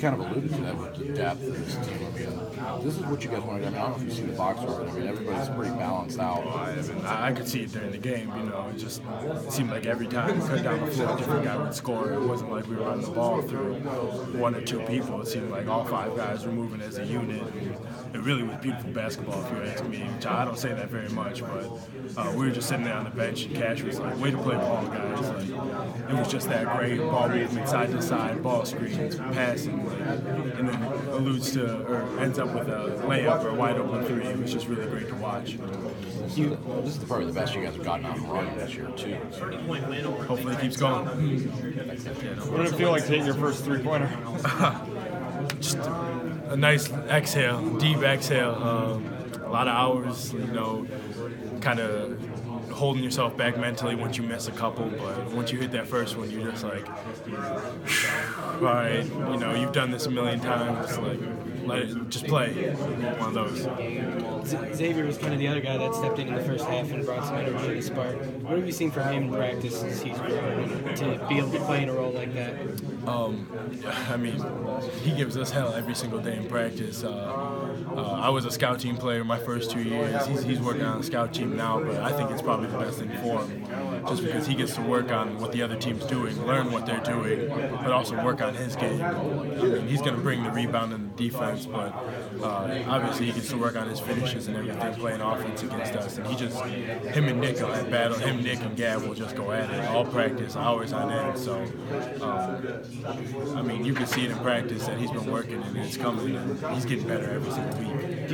kind of alluded to that with the depth of this team. This is what you guys want to. Mean, I don't know if you see the box score, but I mean, everybody's pretty balanced out. I, mean, I, could see it during the game. You know, it just seemed like every time we cut down the floor, a different guy would score. It wasn't like we were running the ball through one or two people. It seemed like all five guys were moving as a unit. It really was beautiful basketball, if you ask me. I don't say that very much, but uh, we were just sitting there on the bench, and Cash was like, "Way to play ball, guys!" Like, it was just that great ball movement, side to side, ball screens, passing, like, and then alludes to or ends up with a layup or a wide open three. It was just really great to watch. You, this is probably the best you guys have gotten on the run this year too. Hopefully, it keeps going. What did it feel like taking your first three pointer? just a nice exhale, deep exhale. Um, a lot of hours, you know, kind of holding yourself back mentally once you miss a couple. But once you hit that first one, you're just like, all right, you know, you've done this a million times. Like, let it just play. One of those. Xavier was kind of the other guy that stepped in in the first half and brought some energy to the spark. What have you seen from him in practice as he's grown to be able to play in a role like that? Um, I mean, he gives us hell every single day in practice. Uh, uh, I was a scout team player my first two years. He's, he's working on the scout team now, but I think it's probably the best thing for him, just because he gets to work on what the other team's doing, learn what they're doing, but also work on his game. I mean, he's going to bring the rebound and the defense, but uh, obviously he gets to work on his finishes and everything, playing offense against us. And he just, him and Nick will have battle. Him, Nick, and Gab will just go at it all practice, hours on end. So. Um, I mean, you can see it in practice that he's been working and it's coming, and he's getting better every single week.